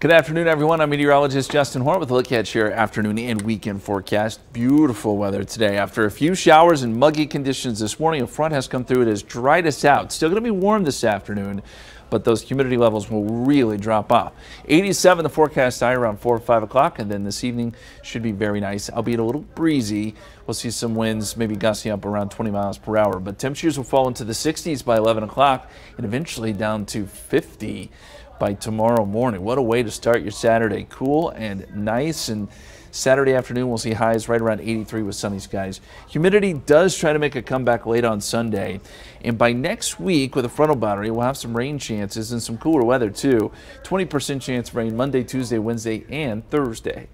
Good afternoon, everyone. I'm meteorologist Justin Horn with a look at your afternoon and weekend forecast. Beautiful weather today. After a few showers and muggy conditions this morning, a front has come through. It has dried us out. Still going to be warm this afternoon, but those humidity levels will really drop off. 87 the forecast high around 4 or 5 o'clock, and then this evening should be very nice, albeit a little breezy. We'll see some winds, maybe gusting up around 20 miles per hour, but temperatures will fall into the 60s by 11 o'clock and eventually down to 50 by tomorrow morning. What a way to start your Saturday. Cool and nice. And Saturday afternoon, we'll see highs right around 83 with sunny skies. Humidity does try to make a comeback late on Sunday. And by next week, with a frontal boundary, we'll have some rain chances and some cooler weather too. 20% chance of rain Monday, Tuesday, Wednesday, and Thursday.